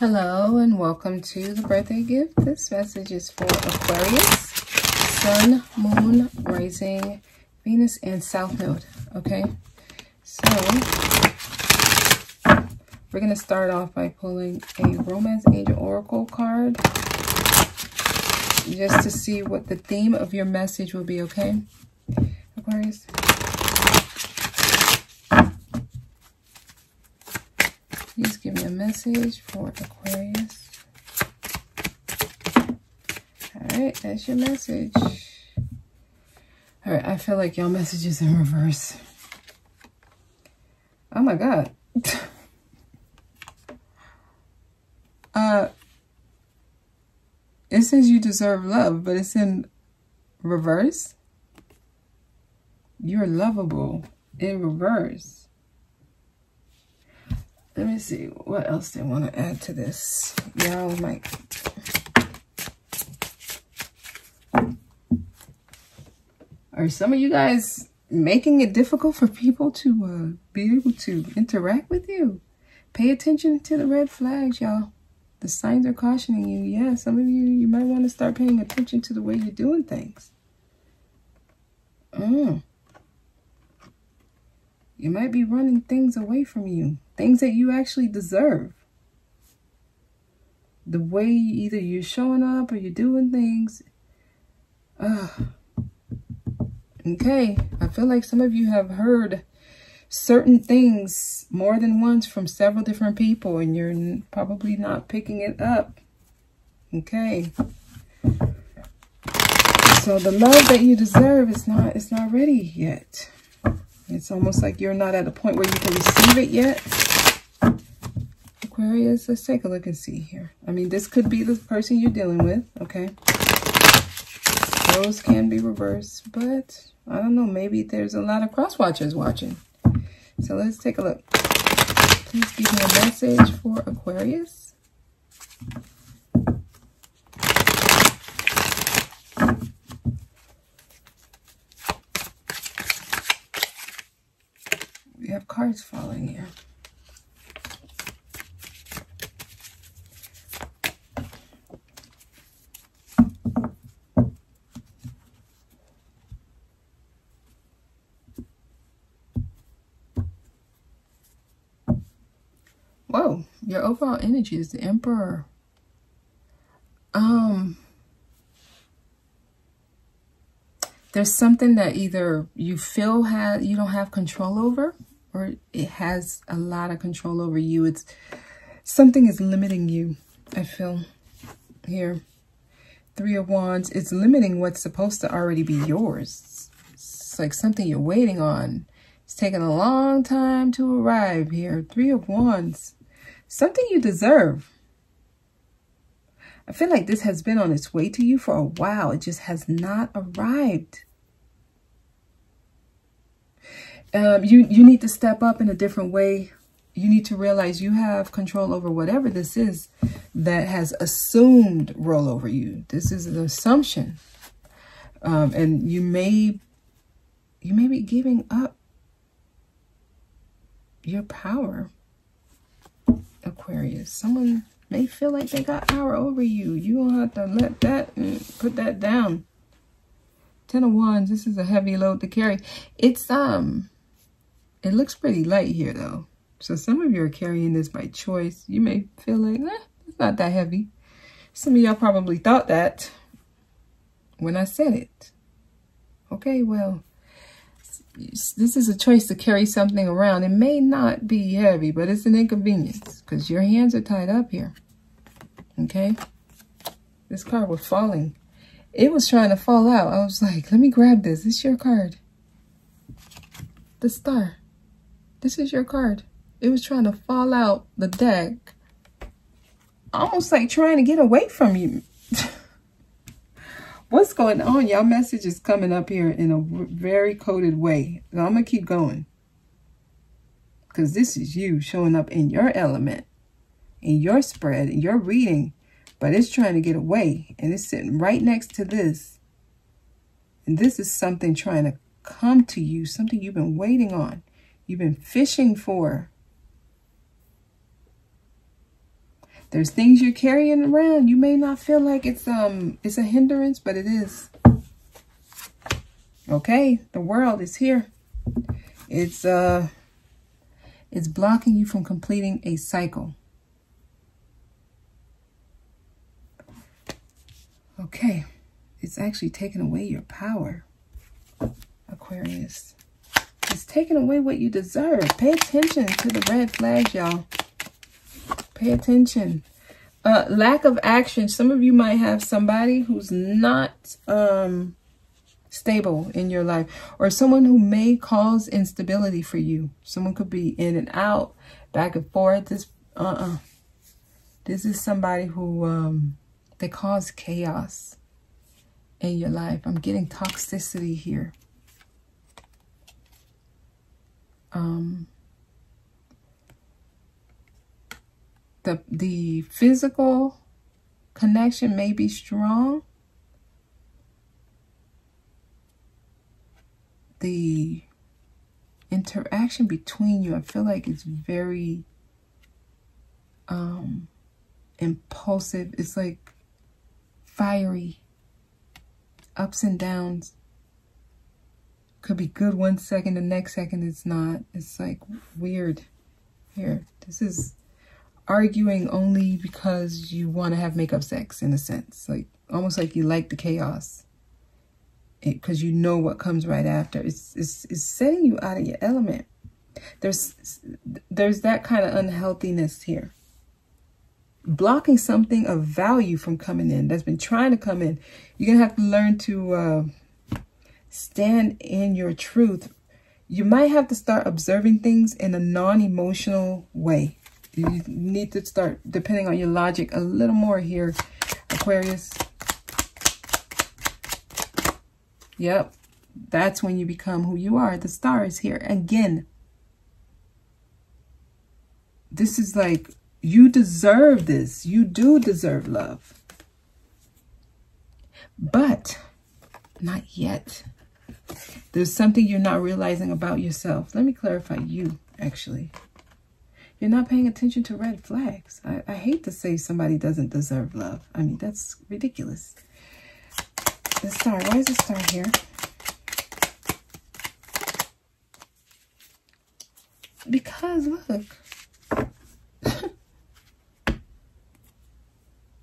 Hello and welcome to the birthday gift. This message is for Aquarius, Sun, Moon, Rising, Venus, and South Node. Okay, so we're going to start off by pulling a Romance Angel Oracle card just to see what the theme of your message will be. Okay, Aquarius. Please give a message for Aquarius. All right, that's your message. All right, I feel like y'all messages in reverse. Oh my God. uh, it says you deserve love, but it's in reverse. You're lovable in reverse. Let me see what else they want to add to this. Y'all might. Are some of you guys making it difficult for people to uh, be able to interact with you? Pay attention to the red flags, y'all. The signs are cautioning you. Yeah, some of you, you might want to start paying attention to the way you're doing things. Mm. You might be running things away from you, things that you actually deserve. The way either you're showing up or you're doing things. Uh, okay, I feel like some of you have heard certain things more than once from several different people and you're probably not picking it up. Okay. So the love that you deserve is not, it's not ready yet. It's almost like you're not at a point where you can receive it yet. Aquarius, let's take a look and see here. I mean, this could be the person you're dealing with, okay? Those can be reversed, but I don't know. Maybe there's a lot of cross watchers watching. So let's take a look. Please give me a message for Aquarius. Have cards falling here. Whoa, your overall energy is the Emperor. Um, there's something that either you feel have you don't have control over or it has a lot of control over you. It's something is limiting you, I feel here. Three of Wands, it's limiting what's supposed to already be yours. It's like something you're waiting on. It's taking a long time to arrive here. Three of Wands, something you deserve. I feel like this has been on its way to you for a while. It just has not arrived. Um, you, you need to step up in a different way. You need to realize you have control over whatever this is that has assumed role over you. This is an assumption. Um, and you may, you may be giving up your power, Aquarius. Someone may feel like they got power over you. You don't have to let that, mm, put that down. Ten of Wands, this is a heavy load to carry. It's, um, it looks pretty light here though. So some of you are carrying this by choice. You may feel like, eh, it's not that heavy. Some of y'all probably thought that when I said it. Okay, well, this is a choice to carry something around. It may not be heavy, but it's an inconvenience because your hands are tied up here. Okay? This card was falling. It was trying to fall out. I was like, let me grab this. It's your card. The star. This is your card. It was trying to fall out the deck. Almost like trying to get away from you. What's going on? Y'all message is coming up here in a very coded way. I'm going to keep going. Because this is you showing up in your element, in your spread, in your reading. But it's trying to get away. And it's sitting right next to this. And this is something trying to come to you, something you've been waiting on you've been fishing for. There's things you're carrying around. You may not feel like it's um it's a hindrance, but it is. Okay, the world is here. It's uh it's blocking you from completing a cycle. Okay, it's actually taking away your power, Aquarius. It's taking away what you deserve. Pay attention to the red flags, y'all. Pay attention. Uh, lack of action. Some of you might have somebody who's not um, stable in your life or someone who may cause instability for you. Someone could be in and out, back and forth. This, uh-uh. This is somebody who, um, they cause chaos in your life. I'm getting toxicity here. Um, the, the physical connection may be strong. The interaction between you, I feel like it's very um, impulsive. It's like fiery, ups and downs. Could be good one second, the next second it's not. It's like weird. Here, this is arguing only because you want to have makeup sex in a sense. Like almost like you like the chaos. Because you know what comes right after. It's, it's, it's setting you out of your element. There's, there's that kind of unhealthiness here blocking something of value from coming in that's been trying to come in. You're going to have to learn to uh, stand in your truth. You might have to start observing things in a non-emotional way. You need to start, depending on your logic, a little more here, Aquarius. Yep, that's when you become who you are. The star is here. Again, this is like you deserve this. You do deserve love. But not yet. There's something you're not realizing about yourself. Let me clarify you, actually. You're not paying attention to red flags. I, I hate to say somebody doesn't deserve love. I mean, that's ridiculous. The star. Why is the star here? Because, look.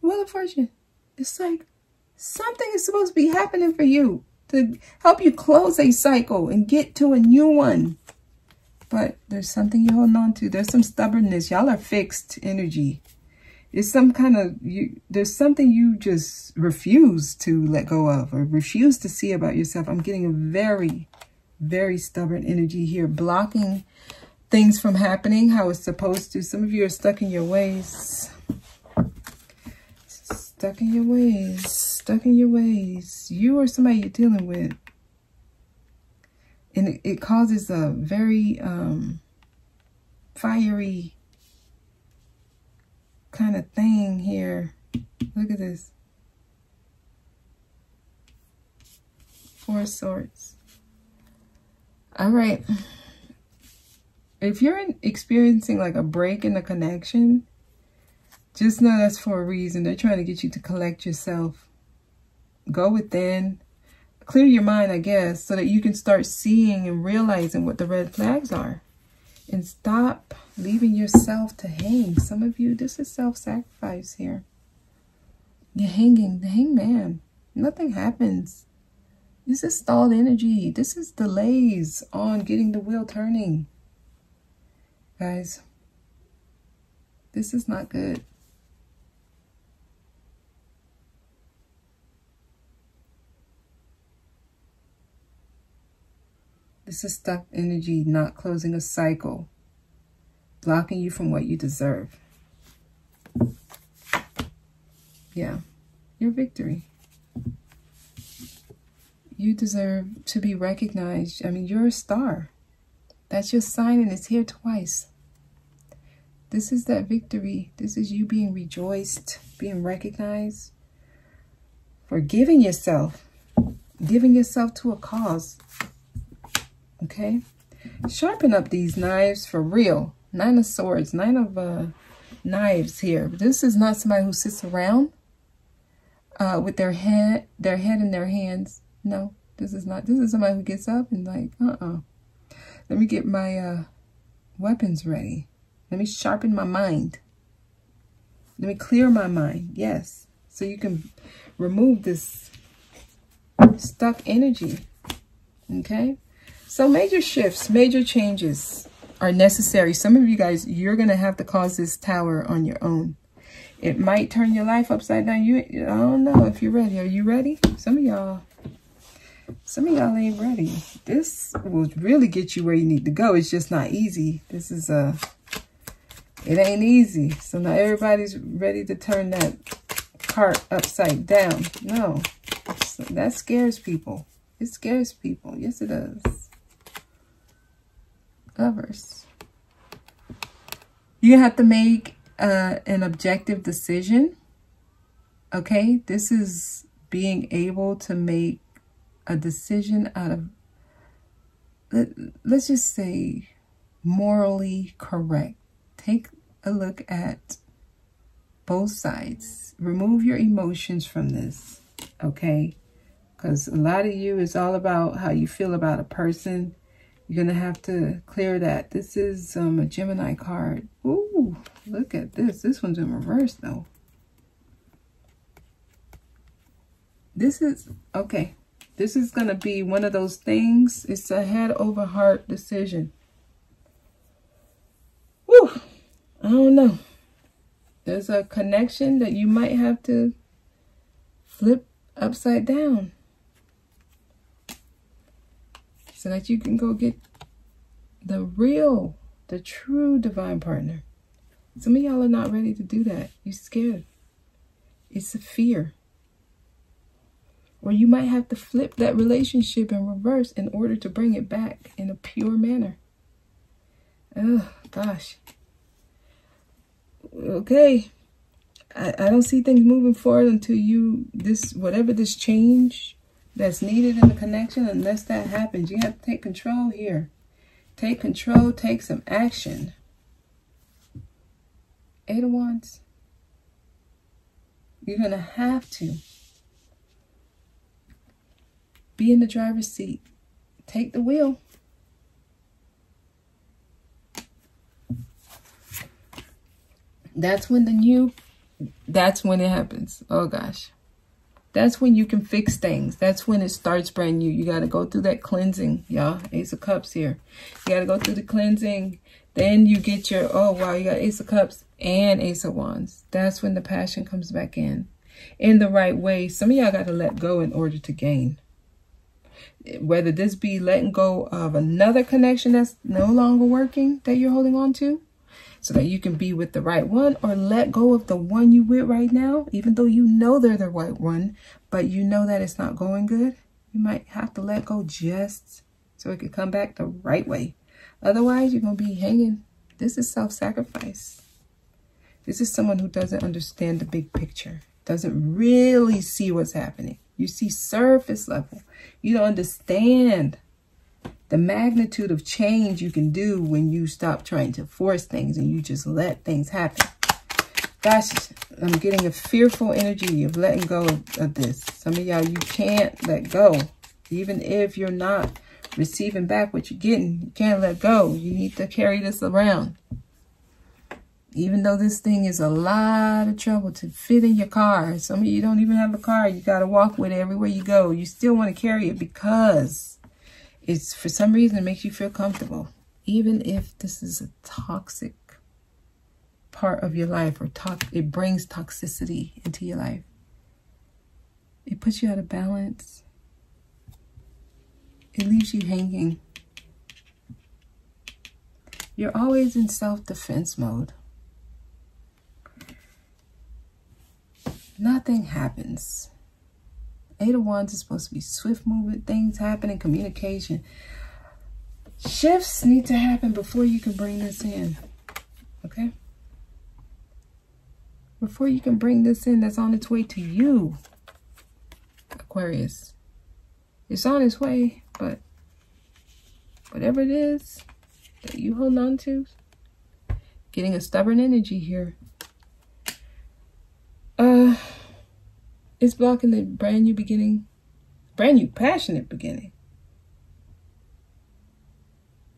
Wheel of Fortune. It's like something is supposed to be happening for you to help you close a cycle and get to a new one. But there's something you're holding on to. There's some stubbornness. Y'all are fixed energy. It's some kind of, you. there's something you just refuse to let go of or refuse to see about yourself. I'm getting a very, very stubborn energy here, blocking things from happening how it's supposed to. Some of you are stuck in your ways. Stuck in your ways. Stuck in your ways. You or somebody you're dealing with. And it, it causes a very um, fiery kind of thing here. Look at this. Four swords. All right. If you're experiencing like a break in the connection, just know that's for a reason. They're trying to get you to collect yourself. Go within. Clear your mind, I guess, so that you can start seeing and realizing what the red flags are. And stop leaving yourself to hang. Some of you, this is self-sacrifice here. You're hanging, the hangman. Nothing happens. This is stalled energy. This is delays on getting the wheel turning. Guys, this is not good. This is stuck energy not closing a cycle, blocking you from what you deserve. Yeah, your victory. You deserve to be recognized. I mean, you're a star. That's your sign and it's here twice. This is that victory. This is you being rejoiced, being recognized, forgiving yourself, giving yourself to a cause. Okay? Sharpen up these knives for real. Nine of Swords, Nine of uh, knives here. This is not somebody who sits around uh, with their head, their head in their hands. No, this is not. This is somebody who gets up and like, uh-uh. Let me get my uh, weapons ready. Let me sharpen my mind. Let me clear my mind. Yes. So you can remove this stuck energy. Okay. So major shifts, major changes are necessary. Some of you guys, you're going to have to cause this tower on your own. It might turn your life upside down. You, I don't know if you're ready. Are you ready? Some of y'all, some of y'all ain't ready. This will really get you where you need to go. It's just not easy. This is a, it ain't easy. So not everybody's ready to turn that cart upside down. No, that scares people. It scares people. Yes, it does. Lovers. You have to make uh, an objective decision. Okay, this is being able to make a decision out of, let, let's just say, morally correct. Take a look at both sides. Remove your emotions from this, okay? Because a lot of you is all about how you feel about a person. You're going to have to clear that. This is um, a Gemini card. Ooh, look at this. This one's in reverse, though. This is, okay. This is going to be one of those things. It's a head over heart decision. Whew. I don't know. There's a connection that you might have to flip upside down. So that you can go get the real, the true divine partner. Some of y'all are not ready to do that. You're scared. It's a fear. Or you might have to flip that relationship in reverse in order to bring it back in a pure manner. Oh, gosh okay, I, I don't see things moving forward until you, this, whatever this change that's needed in the connection, unless that happens, you have to take control here. Take control, take some action. Eight of Wands. You're going to have to be in the driver's seat. Take the wheel. That's when the new, that's when it happens. Oh gosh. That's when you can fix things. That's when it starts brand new. You got to go through that cleansing, y'all. Ace of Cups here. You got to go through the cleansing. Then you get your, oh wow, you got Ace of Cups and Ace of Wands. That's when the passion comes back in. In the right way. Some of y'all got to let go in order to gain. Whether this be letting go of another connection that's no longer working that you're holding on to so that you can be with the right one or let go of the one you with right now, even though you know they're the right one, but you know that it's not going good. You might have to let go just so it could come back the right way. Otherwise, you're going to be hanging. This is self-sacrifice. This is someone who doesn't understand the big picture, doesn't really see what's happening. You see surface level. You don't understand the magnitude of change you can do when you stop trying to force things and you just let things happen. That's, I'm getting a fearful energy of letting go of, of this. Some of y'all, you can't let go. Even if you're not receiving back what you're getting, you can't let go. You need to carry this around. Even though this thing is a lot of trouble to fit in your car. Some of you don't even have a car. You got to walk with it everywhere you go. You still want to carry it because it's for some reason it makes you feel comfortable. Even if this is a toxic part of your life or talk it brings toxicity into your life. It puts you out of balance. It leaves you hanging. You're always in self-defense mode. Nothing happens. Eight of Wands is supposed to be swift movement, things happening, communication. Shifts need to happen before you can bring this in. Okay? Before you can bring this in that's on its way to you, Aquarius. It's on its way, but whatever it is that you hold on to, getting a stubborn energy here. Uh, it's blocking the brand new beginning, brand new passionate beginning.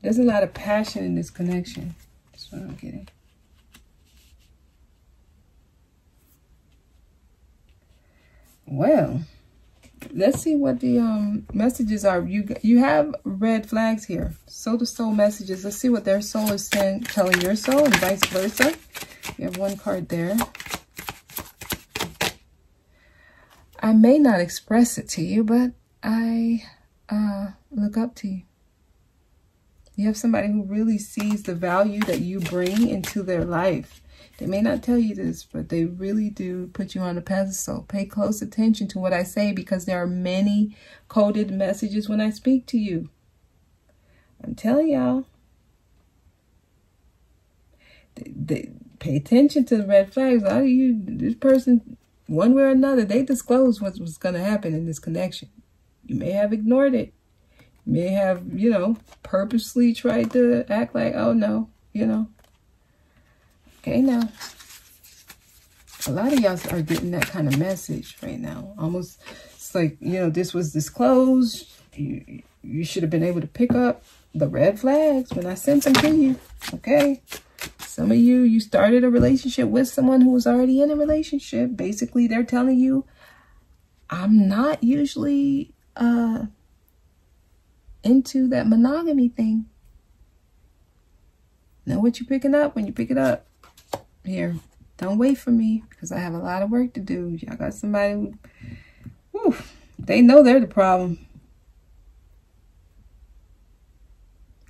There's a lot of passion in this connection. That's what I'm getting. Well, let's see what the um messages are. You you have red flags here. Soul to soul messages. Let's see what their soul is saying, telling your soul, and vice versa. You have one card there. I may not express it to you, but I uh, look up to you. You have somebody who really sees the value that you bring into their life. They may not tell you this, but they really do put you on a pedestal. Pay close attention to what I say because there are many coded messages when I speak to you. I'm telling y'all. They, they, pay attention to the red flags. Do you, this person, one way or another, they disclose what was going to happen in this connection. You may have ignored it. You may have, you know, purposely tried to act like, oh no, you know, Okay, now. A lot of y'all are getting that kind of message right now. Almost, it's like, you know, this was disclosed. You, you should have been able to pick up the red flags when I sent them to you. Okay? Some of you, you started a relationship with someone who was already in a relationship. Basically, they're telling you, I'm not usually uh, into that monogamy thing. Know what you're picking up when you pick it up. Here, don't wait for me because I have a lot of work to do. Y'all got somebody who, whew, they know they're the problem.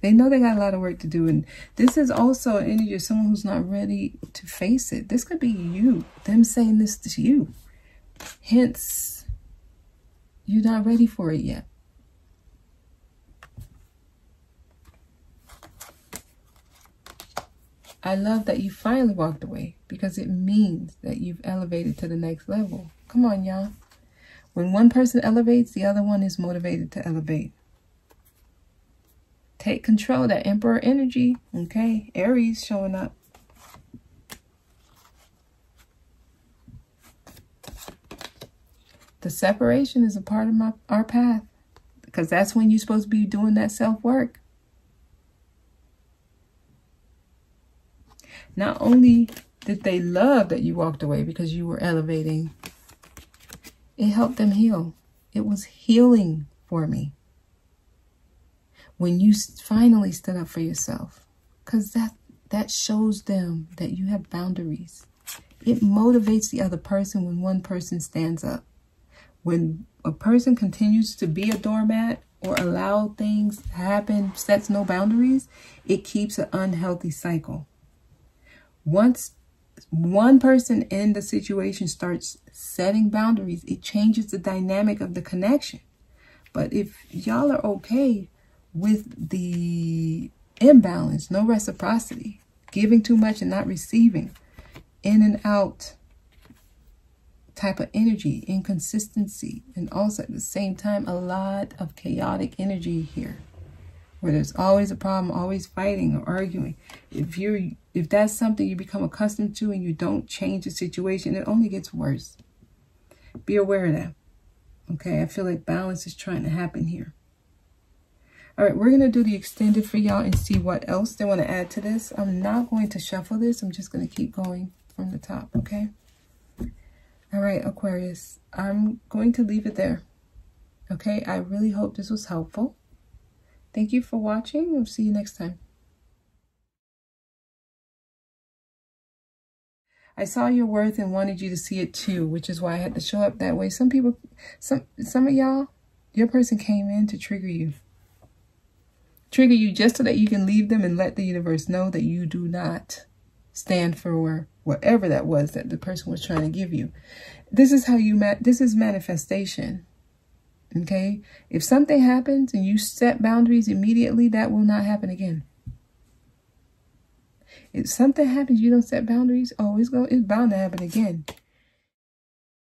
They know they got a lot of work to do. And this is also an energy of someone who's not ready to face it. This could be you, them saying this to you. Hence, you're not ready for it yet. I love that you finally walked away because it means that you've elevated to the next level. Come on, y'all. When one person elevates, the other one is motivated to elevate. Take control, that emperor energy. Okay, Aries showing up. The separation is a part of my our path because that's when you're supposed to be doing that self-work. Not only did they love that you walked away because you were elevating, it helped them heal. It was healing for me. When you finally stood up for yourself, because that, that shows them that you have boundaries. It motivates the other person when one person stands up. When a person continues to be a doormat or allow things to happen, sets no boundaries, it keeps an unhealthy cycle. Once one person in the situation starts setting boundaries, it changes the dynamic of the connection. But if y'all are okay with the imbalance, no reciprocity, giving too much and not receiving, in and out type of energy, inconsistency, and also at the same time, a lot of chaotic energy here where there's always a problem, always fighting or arguing. If you're if that's something you become accustomed to and you don't change the situation, it only gets worse. Be aware of that. Okay, I feel like balance is trying to happen here. All right, we're going to do the extended for y'all and see what else they want to add to this. I'm not going to shuffle this. I'm just going to keep going from the top, okay? All right, Aquarius, I'm going to leave it there. Okay, I really hope this was helpful. Thank you for watching. We'll see you next time. I saw your worth and wanted you to see it too, which is why I had to show up that way. Some people, some some of y'all, your person came in to trigger you. Trigger you just so that you can leave them and let the universe know that you do not stand for whatever that was that the person was trying to give you. This is how you, ma this is manifestation. Okay? If something happens and you set boundaries immediately, that will not happen again. If something happens, you don't set boundaries, oh, it's, it's bound to happen again.